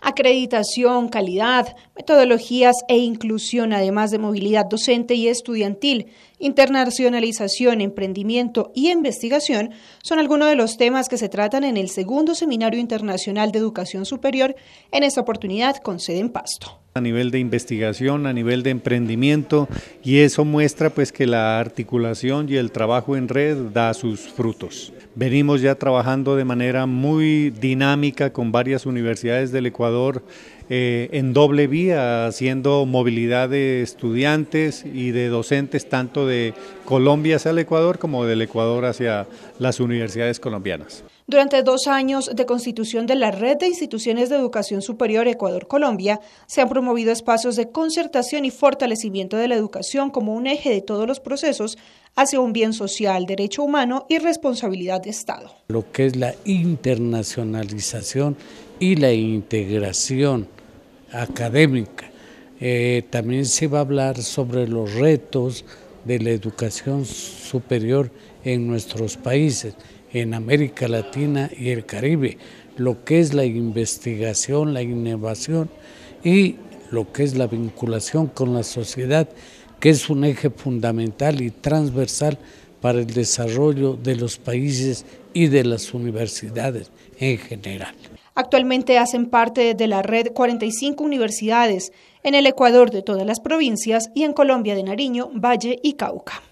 acreditación, calidad, metodologías e inclusión, además de movilidad docente y estudiantil, internacionalización, emprendimiento y investigación, son algunos de los temas que se tratan en el segundo Seminario Internacional de Educación Superior, en esta oportunidad con sede en Pasto a nivel de investigación, a nivel de emprendimiento y eso muestra pues que la articulación y el trabajo en red da sus frutos. Venimos ya trabajando de manera muy dinámica con varias universidades del Ecuador eh, en doble vía, haciendo movilidad de estudiantes y de docentes tanto de Colombia hacia el Ecuador como del Ecuador hacia las universidades colombianas. Durante dos años de constitución de la Red de Instituciones de Educación Superior Ecuador-Colombia, se han promovido espacios de concertación y fortalecimiento de la educación como un eje de todos los procesos hacia un bien social, derecho humano y responsabilidad de Estado. Lo que es la internacionalización y la integración académica. Eh, también se va a hablar sobre los retos de la educación superior en nuestros países en América Latina y el Caribe, lo que es la investigación, la innovación y lo que es la vinculación con la sociedad, que es un eje fundamental y transversal para el desarrollo de los países y de las universidades en general. Actualmente hacen parte de la red 45 universidades en el Ecuador de todas las provincias y en Colombia de Nariño, Valle y Cauca.